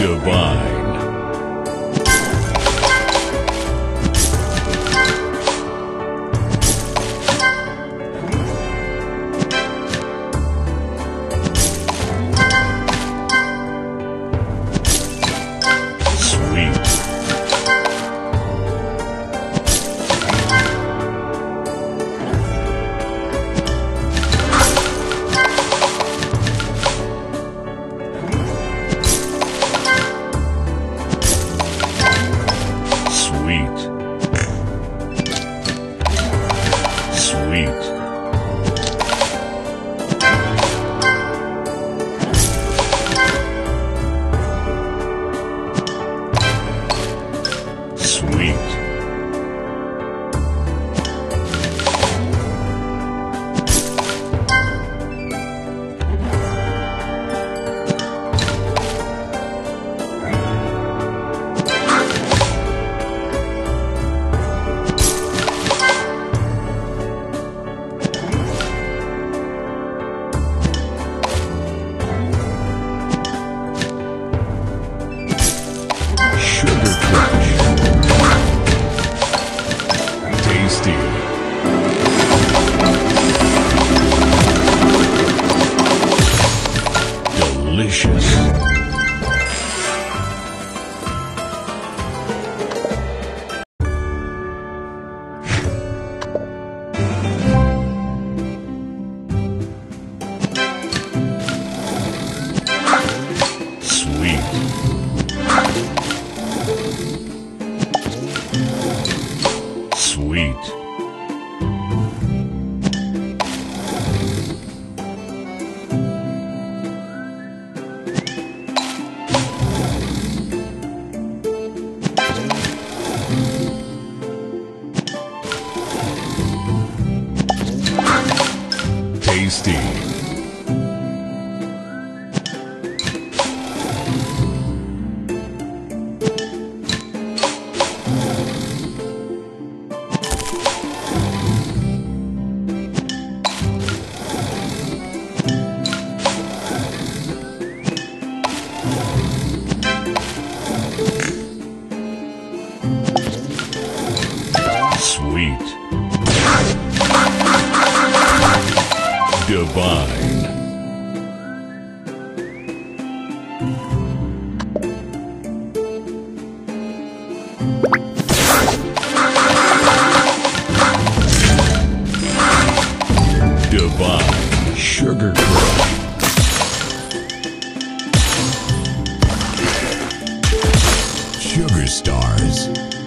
Divine. Sweet. Delicious. Tasty. Sweet. Divine. Divine Sugar Crush. Sugar Stars.